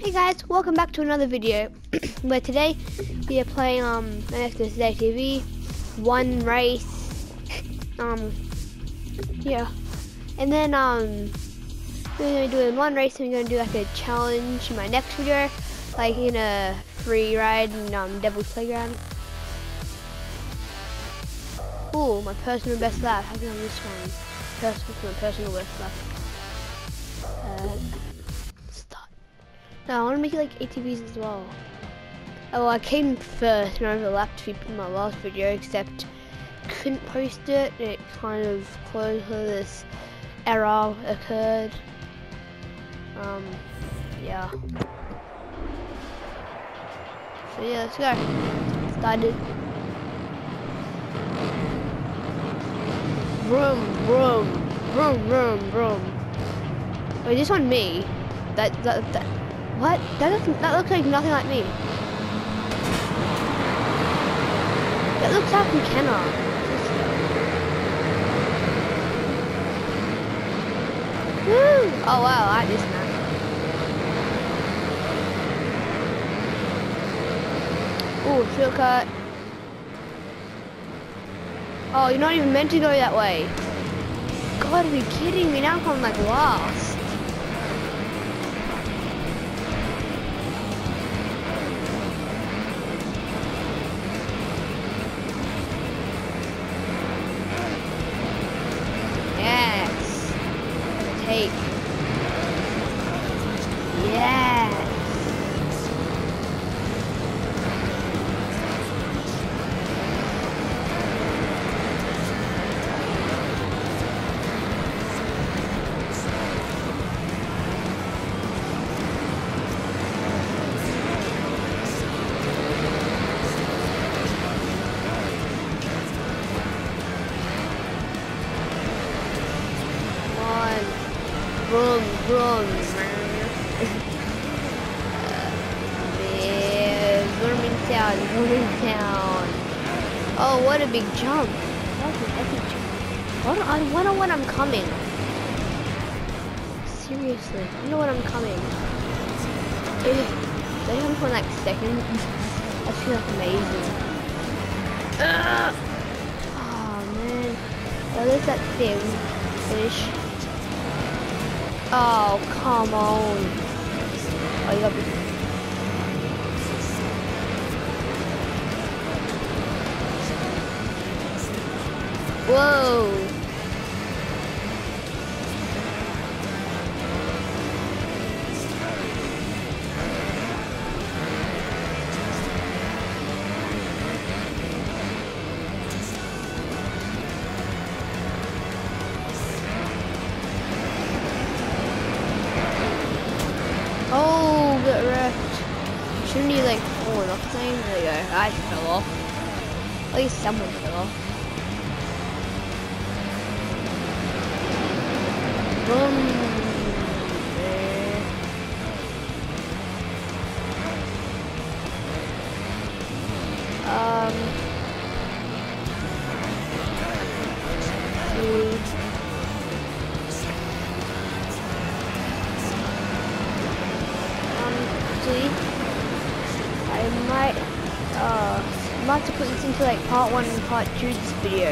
Hey guys, welcome back to another video. where today we are playing um MX vs ATV one race. um yeah. And then um we're gonna do in one race and we're gonna do like a challenge in my next video. Like in a free ride in um Devil's Playground. Ooh, my personal best lap. How can I this one? Personal my personal best lap. Uh. No, I want to make it like ATVs as well. Oh, I came first and I overlapped in my last video, except couldn't post it. It kind of closed this error occurred. Um, yeah. So yeah, let's go. Started. Vroom, vroom, vroom, vroom, vroom. Wait, this one me? That, that, that, what? That looks, that looks like nothing like me. It looks like McKenna. Woo! Oh wow, I like this map. Ooh, shortcut. Oh, you're not even meant to go that way. God, are you kidding me? Now I'm like last. Take. Vroom, vroom. Man, Vermin Oh, what a big jump. What an epic jump. I don't, I wonder when I'm coming. Seriously, I know when I'm coming. They come for like seconds. That feels like amazing. Ugh. Oh man. Oh, there's that thing. Finish. Oh, come on. Oh, you got Whoa. Like? There you go. I fell off. At least someone fell off. Boom. Um. Might, uh, I might have to put this into like part one and part two this video.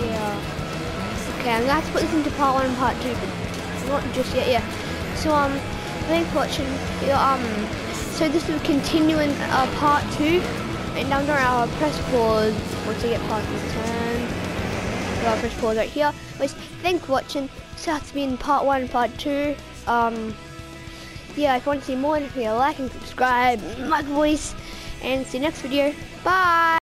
Yeah. Okay, I'm gonna have to put this into part one and part two, but not just yet, yeah. So, um, thanks for watching. Yeah, um, so this will continue in uh, part two. And down there, I'll press pause once I get past this turn. So I'll press pause right here. Anyways, thanks for watching. So that's been part one and part two. Um, yeah, if you want to see more, if you like and subscribe, my voice, and see you next video. Bye!